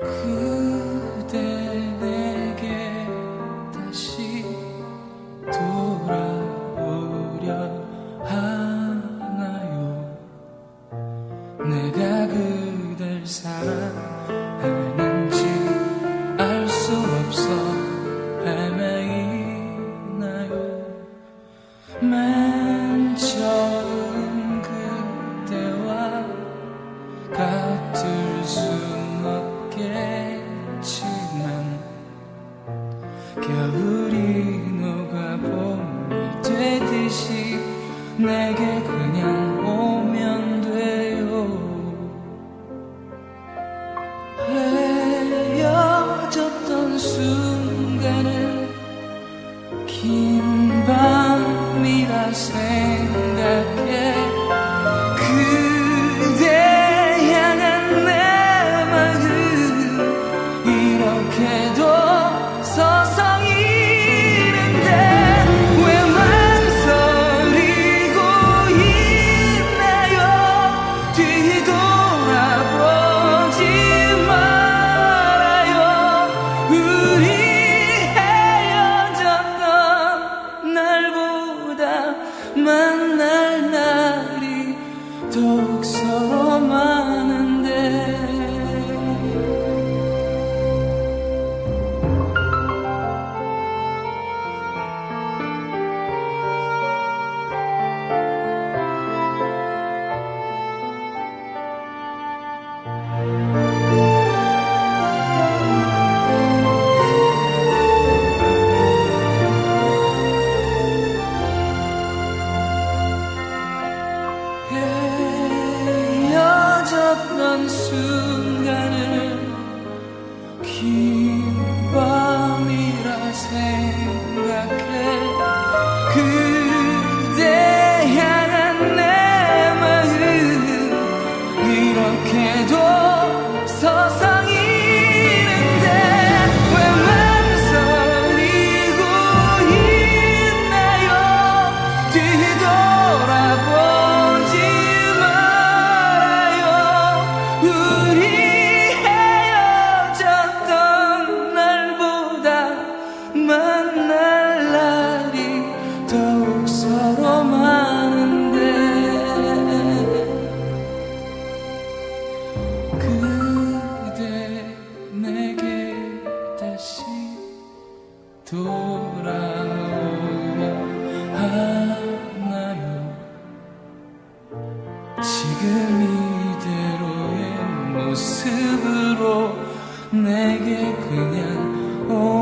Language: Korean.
可。 겨울이 녹아 봄이 되듯이 내게 그냥 오면 돼요. 헤어졌던 순간은 긴 밤이라 생각해. 그대 향한 내 마음 이렇게 soon. 돌아오려 하나요? 지금 이대로의 모습으로 내게 그냥 오